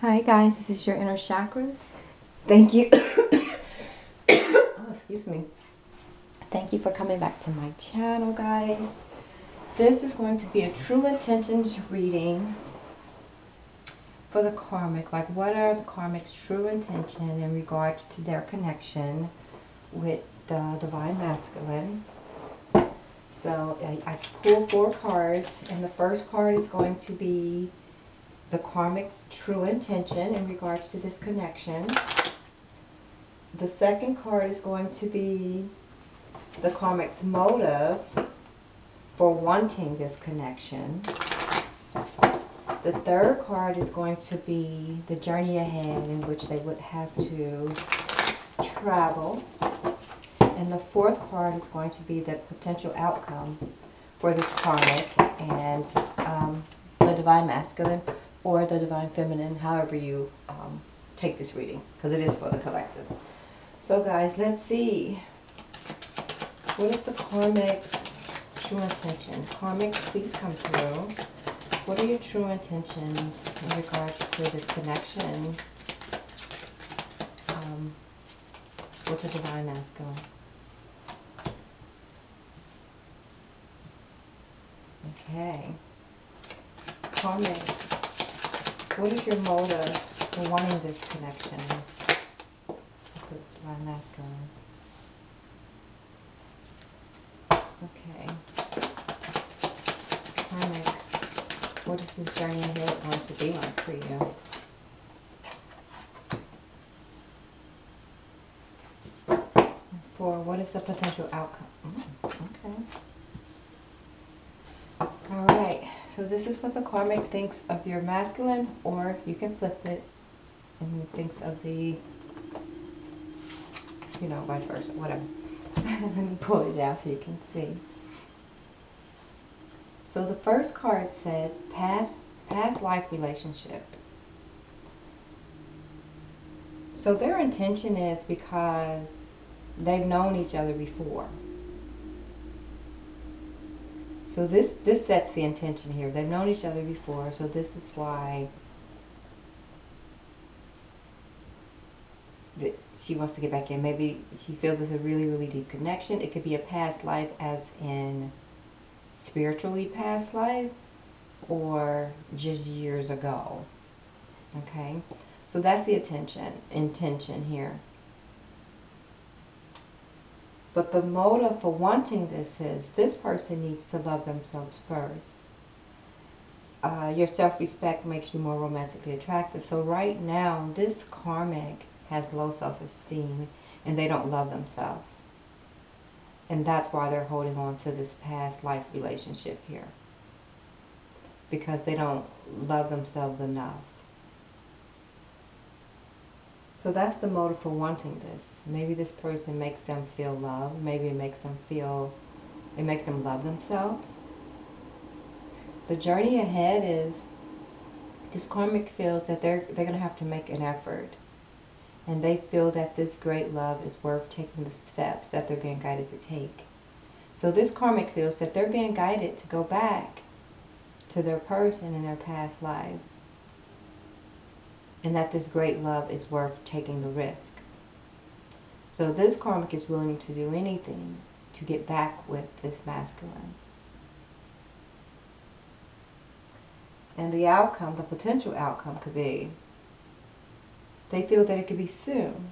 Hi guys, this is your inner chakras. Thank you. oh, excuse me. Thank you for coming back to my channel, guys. This is going to be a true intentions reading for the karmic. Like, what are the karmic's true intention in regards to their connection with the divine masculine? So I, I pull four cards, and the first card is going to be the karmic's true intention in regards to this connection. The second card is going to be the karmic's motive for wanting this connection. The third card is going to be the journey ahead in which they would have to travel. And the fourth card is going to be the potential outcome for this karmic and um, the divine masculine or the divine feminine, however you um, take this reading, because it is for the collective. So guys, let's see. What is the karmic's true intention? Karmic, please come through. What are your true intentions in regards to this connection um, with the divine masculine? Okay. Karmic, what is your motive for wanting this connection divine masculine? Okay. Karmic, what is this journey ahead going to be like for you? For what is the potential outcome? Mm, okay. All right. So this is what the karmic thinks of your masculine, or you can flip it and thinks of the, you know, vice versa, whatever. Let me pull it down so you can see. So the first card said past past life relationship. So their intention is because they've known each other before. So this this sets the intention here. They've known each other before, so this is why that she wants to get back in. Maybe she feels it's a really, really deep connection. It could be a past life as in spiritually past life or just years ago. Okay? So that's the attention, intention here. But the motive for wanting this is this person needs to love themselves first. Uh, your self-respect makes you more romantically attractive. So right now, this karmic has low self-esteem and they don't love themselves. And that's why they're holding on to this past life relationship here. Because they don't love themselves enough. So that's the motive for wanting this. Maybe this person makes them feel love. Maybe it makes them feel, it makes them love themselves. The journey ahead is, this karmic feels that they're, they're going to have to make an effort and they feel that this great love is worth taking the steps that they're being guided to take. So this karmic feels that they're being guided to go back to their person in their past life and that this great love is worth taking the risk. So this karmic is willing to do anything to get back with this masculine. And the outcome, the potential outcome could be they feel that it could be soon.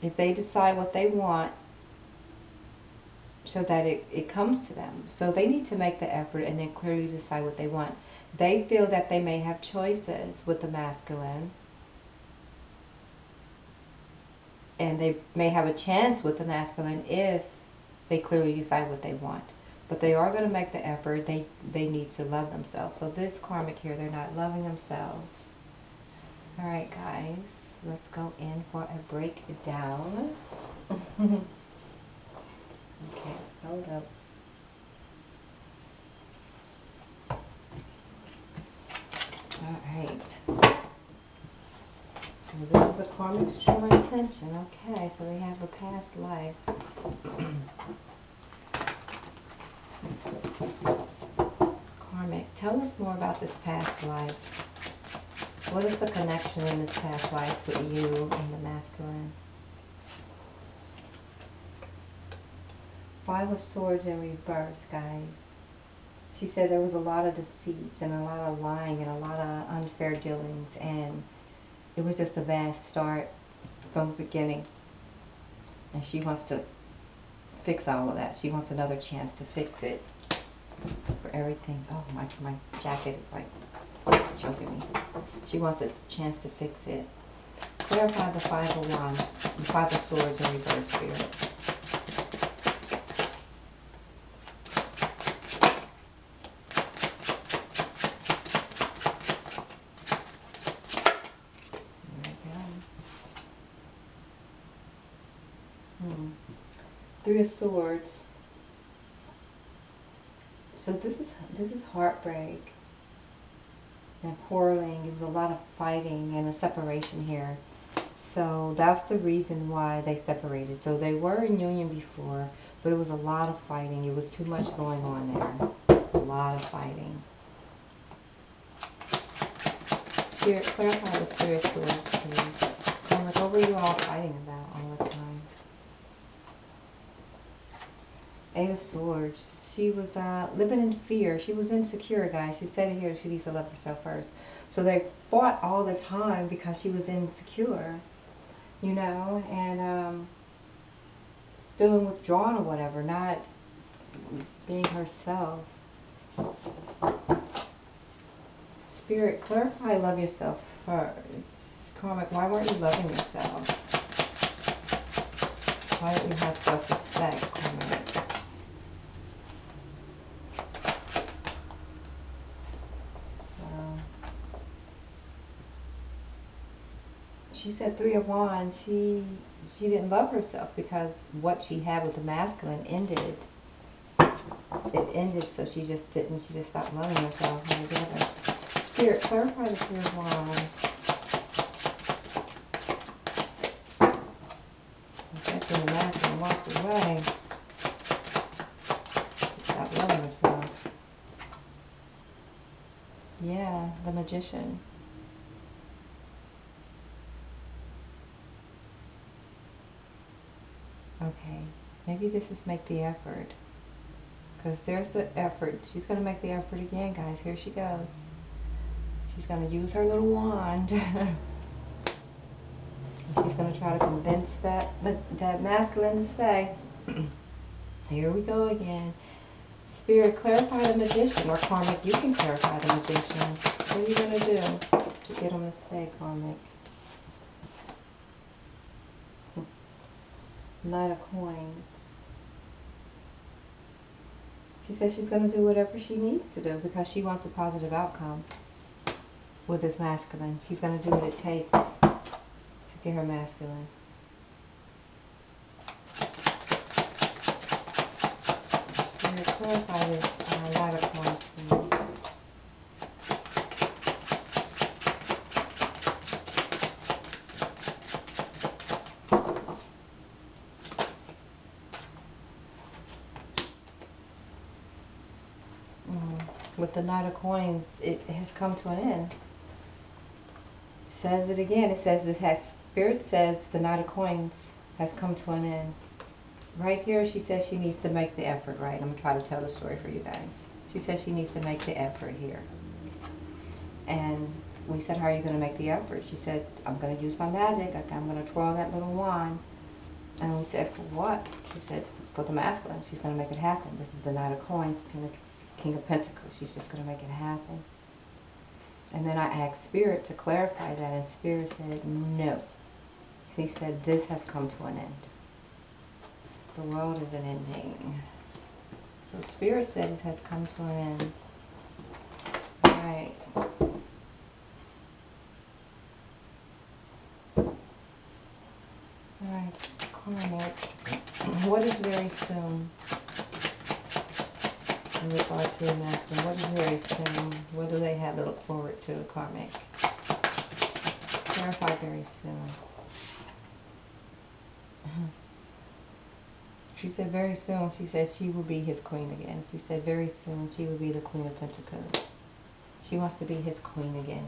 If they decide what they want so that it, it comes to them. So they need to make the effort and then clearly decide what they want. They feel that they may have choices with the masculine. And they may have a chance with the masculine if they clearly decide what they want. But they are going to make the effort. They, they need to love themselves. So this karmic here, they're not loving themselves. Alright guys, let's go in for a breakdown. okay, hold up. Alright. So this is a karmic's true intention. Okay, so they have a past life. Karmic, tell us more about this past life. What is the connection in this past life with you and the masculine? Five of Swords in reverse, guys. She said there was a lot of deceits and a lot of lying and a lot of unfair dealings and it was just a bad start from the beginning. And she wants to fix all of that. She wants another chance to fix it for everything. Oh, my, my jacket is like choking me. She wants a chance to fix it. Clarify the Five of Wands, the Five of Swords in reverse spirit. Three of Swords. So this is this is heartbreak and quarreling. Was a lot of fighting and a separation here. So that's the reason why they separated. So they were in union before, but it was a lot of fighting. It was too much going on there. A lot of fighting. Spirit, clarify the spirit swords, please. Like, what were you all fighting about all the time? Eight of Swords. She was uh, living in fear. She was insecure, guys. She said it here. She needs to love herself first. So they fought all the time because she was insecure, you know, and um, feeling withdrawn or whatever, not being herself. Spirit, clarify, love yourself first. Karmic, why weren't you loving yourself? Why don't you have self-respect, Karmic? she said three of wands she she didn't love herself because what she had with the masculine ended. It ended so she just didn't she just stopped loving herself altogether. Spirit clarify the three of wands. The masculine walked away she stopped loving herself. Yeah the magician Okay, maybe this is make the effort. Because there's the effort. She's going to make the effort again, guys. Here she goes. She's going to use her little wand. she's going to try to convince that, that masculine to stay. Here we go again. Spirit, clarify the magician. Or karmic, you can clarify the magician. What are you going to do to get him to stay, karmic? Knight of Coins. She says she's going to do whatever she needs to do because she wants a positive outcome with this masculine. She's going to do what it takes to get her masculine. Spirit, clarify this uh, Knight of Coins, please. With the Knight of Coins, it has come to an end. It says it again. It says this has Spirit says the Knight of Coins has come to an end. Right here, she says she needs to make the effort. Right, I'm gonna try to tell the story for you guys. She says she needs to make the effort here. And we said, how are you going to make the effort? She said, I'm going to use my magic. I'm going to twirl that little wand. And we said, for what? She said, for the masculine. She's going to make it happen. This is the Knight of Coins, King of Pentacles. She's just going to make it happen. And then I asked Spirit to clarify that, and Spirit said, no. He said, this has come to an end. The world is an ending. So Spirit said it has come to an end. All right. All right, karmic. What is very soon? In regards to the masculine. What is very soon? What do they have to look forward to, karmic? Clarify very soon. She said very soon, she said she will be his queen again. She said very soon she will be the queen of pentacles. She wants to be his queen again.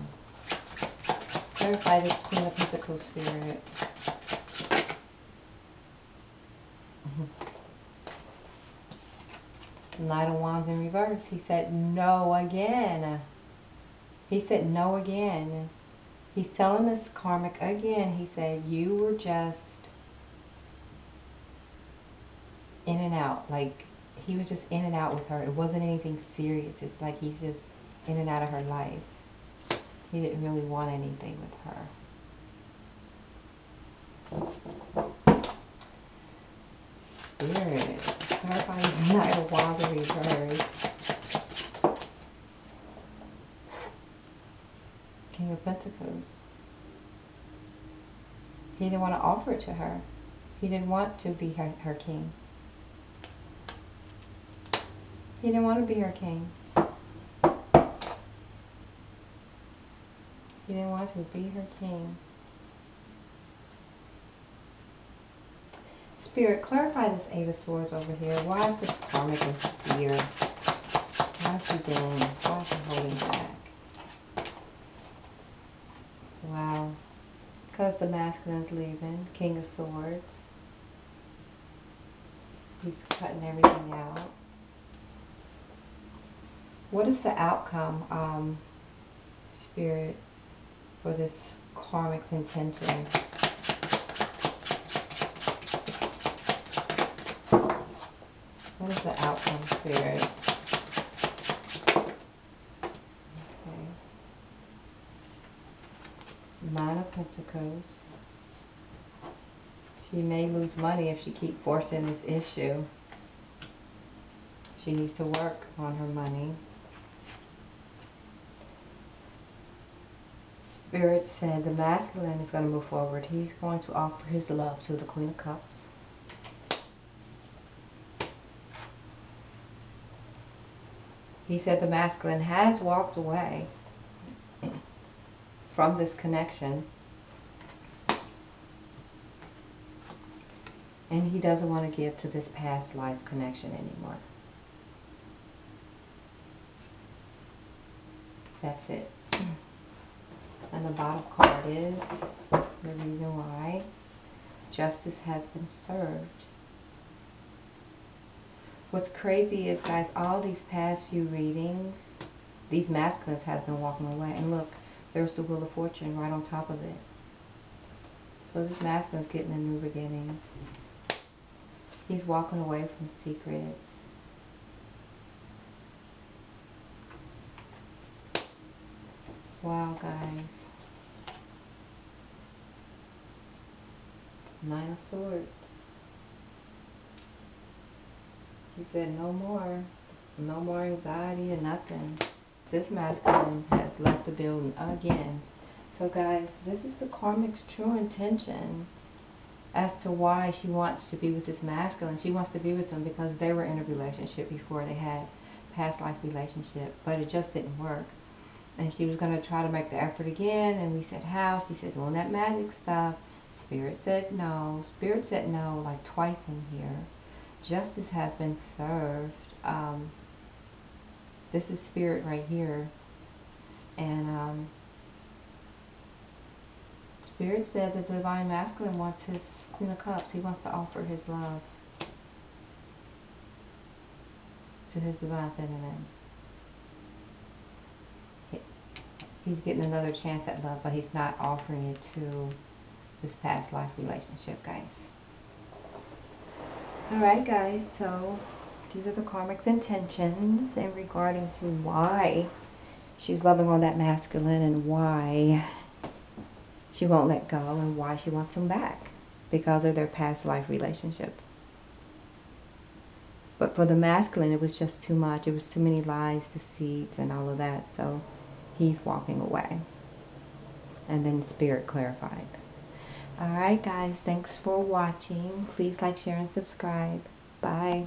Clarify this Queen of Pentacles spirit. Knight of Wands in reverse. He said no again. He said no again. He's telling this karmic again. He said you were just in and out. Like he was just in and out with her. It wasn't anything serious. It's like he's just in and out of her life. He didn't really want anything with her. Spirit. Clarifying Knight of Wands in reverse. King of Pentacles. He didn't want to offer it to her. He didn't want to be her, her king. He didn't want to be her king. He didn't want to be her king. Spirit, clarify this Eight of Swords over here. Why is this karmic fear? Why is she doing? Why is she holding back? Wow. Because the masculine's leaving. King of Swords. He's cutting everything out. What is the outcome, um, Spirit, for this karmic's intention? Is Spirit? Okay. Nine of Pentacles. She may lose money if she keep forcing this issue. She needs to work on her money. Spirit said the masculine is going to move forward. He's going to offer his love to the Queen of Cups. He said the masculine has walked away from this connection. And he doesn't want to give to this past life connection anymore. That's it. And the bottom card is the reason why justice has been served. What's crazy is, guys, all these past few readings, these masculines has been walking away. And look, there's the Wheel of Fortune right on top of it. So this masculine's getting a new beginning. He's walking away from secrets. Wow, guys. Nine of Swords. He said no more. No more anxiety or nothing. This masculine has left the building again. So guys, this is the karmic's true intention as to why she wants to be with this masculine. She wants to be with them because they were in a relationship before they had past life relationship, but it just didn't work. And she was going to try to make the effort again, and we said how? She said doing that magic stuff. Spirit said no. Spirit said no like twice in here justice have been served. Um, this is spirit right here. And um, spirit said the divine masculine wants his queen of cups. He wants to offer his love to his divine feminine. he's getting another chance at love, but he's not offering it to this past life relationship, guys. Alright guys, so these are the karmic's intentions in regarding to why she's loving on that masculine and why she won't let go and why she wants him back because of their past life relationship. But for the masculine, it was just too much. It was too many lies, deceits, and all of that. So he's walking away. And then spirit clarified. Alright guys, thanks for watching. Please like, share, and subscribe. Bye.